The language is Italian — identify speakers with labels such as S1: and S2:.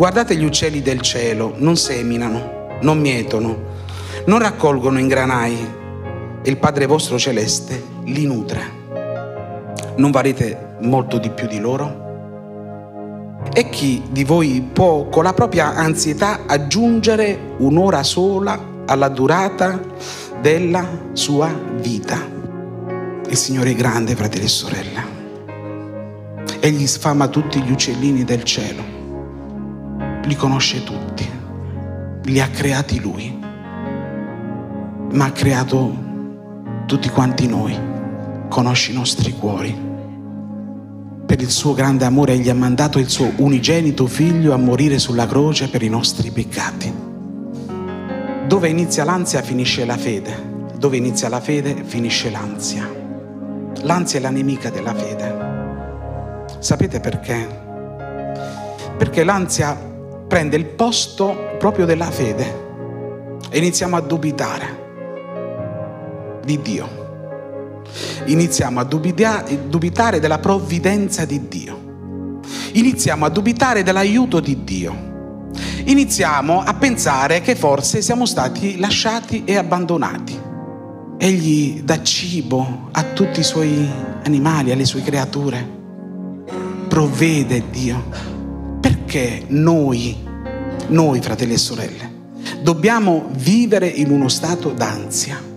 S1: Guardate gli uccelli del cielo, non seminano, non mietono, non raccolgono in granai e il Padre vostro celeste li nutre. Non varete molto di più di loro? E chi di voi può con la propria ansietà aggiungere un'ora sola alla durata della sua vita? Il Signore è grande, fratelli e sorelle. Egli sfama tutti gli uccellini del cielo. Li conosce tutti. Li ha creati Lui. Ma ha creato tutti quanti noi. Conosce i nostri cuori per il suo grande amore egli ha mandato il suo unigenito figlio a morire sulla croce per i nostri peccati. Dove inizia l'ansia finisce la fede, dove inizia la fede finisce l'ansia. L'ansia è la nemica della fede. Sapete perché? Perché l'ansia prende il posto proprio della fede e iniziamo a dubitare di Dio iniziamo a dubitare della provvidenza di Dio. Iniziamo a dubitare dell'aiuto di Dio. Iniziamo a pensare che forse siamo stati lasciati e abbandonati. Egli dà cibo a tutti i suoi animali, alle sue creature. Provvede Dio. Perché noi, noi fratelli e sorelle, dobbiamo vivere in uno stato d'ansia?